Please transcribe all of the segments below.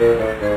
Música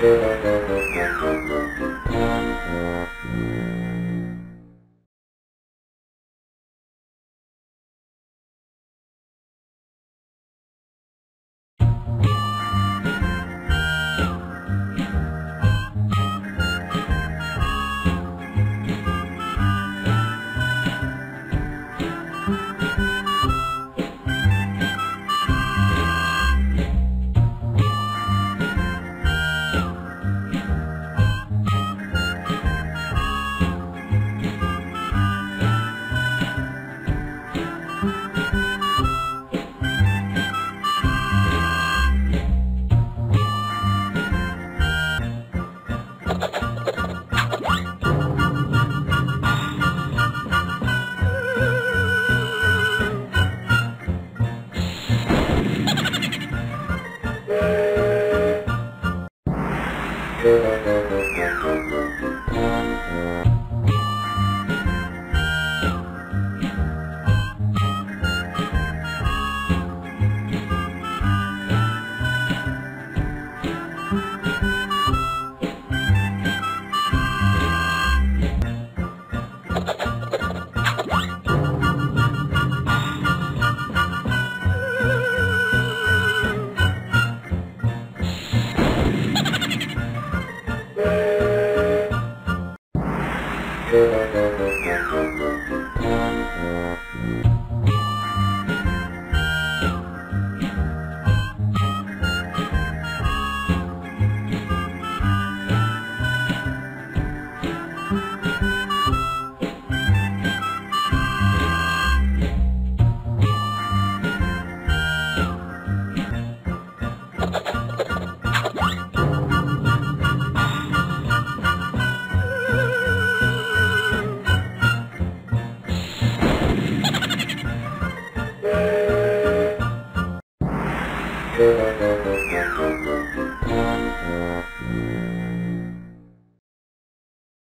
Thank.